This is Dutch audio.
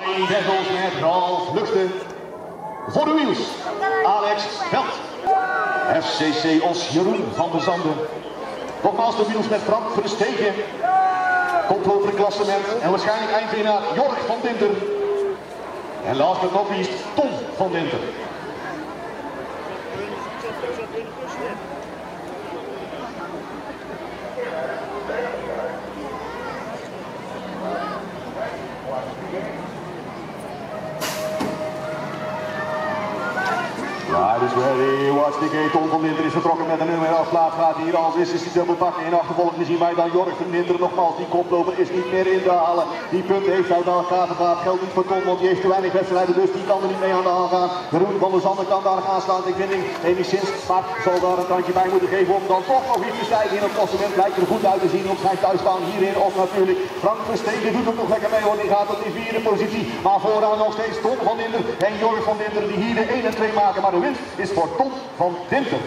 Flying Devils met Ralf Luchten. Voor de wiels, Alex Veld. FCC Os Jeroen van der Zanden. Nogmaals de wiels met Frank Verstegen. Koploper in klassement en waarschijnlijk eindwinnaar Jorg van Dinter. En last but not least Tom van Dinter. Ja, dus ready, watch the gate. Tom van Dinter is vertrokken met een nummer afslaat. Gaat hier als is, is hij dubbel. In achtervolging zien wij dan Jorg van Dinter nogmaals. Die koploper is niet meer in te halen. Die punten heeft hij dan gehad. Geldt niet voor Tom, want die heeft te weinig wedstrijden. Dus die kan er niet mee aan de hand gaan. Jeroen van der Zanden kan daar gaan slaan. Ik vind hem enigszins. Maar zal daar een tandje bij moeten geven om dan toch nog iets te stijgen in het klassement. Lijkt er goed uit te zien op zijn thuisbaan hierin. Of natuurlijk Frank Verstegen doet het nog lekker mee. Want die gaat op die vierde positie. Maar vooraan nog steeds Tom van Dinter en Jorg van Dinter die hier de 1 en 2 maken. Maar is voor Tom van Dinter.